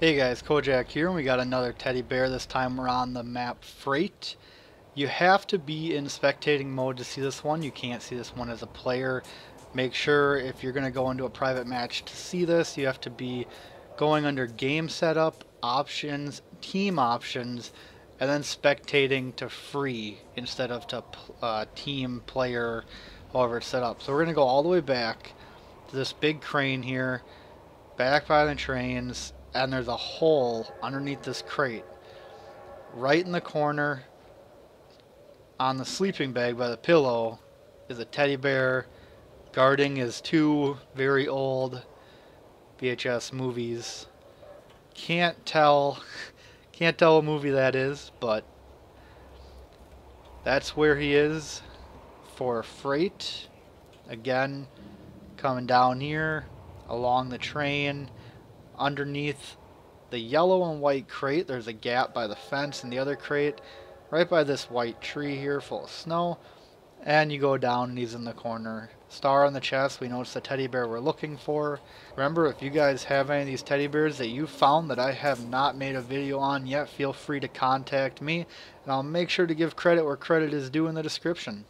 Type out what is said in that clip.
Hey guys, Kojak here, and we got another teddy bear. This time we're on the map Freight. You have to be in spectating mode to see this one. You can't see this one as a player. Make sure if you're going to go into a private match to see this, you have to be going under game setup, options, team options, and then spectating to free instead of to uh, team player, however it's set up. So we're going to go all the way back to this big crane here, back by the trains, and there's a hole underneath this crate. Right in the corner on the sleeping bag by the pillow is a teddy bear guarding his two very old VHS movies. Can't tell can't tell what movie that is, but that's where he is for freight. Again, coming down here along the train underneath the yellow and white crate, there's a gap by the fence and the other crate, right by this white tree here full of snow. And you go down and he's in the corner. Star on the chest, we know it's the teddy bear we're looking for. Remember, if you guys have any of these teddy bears that you found that I have not made a video on yet, feel free to contact me. And I'll make sure to give credit where credit is due in the description.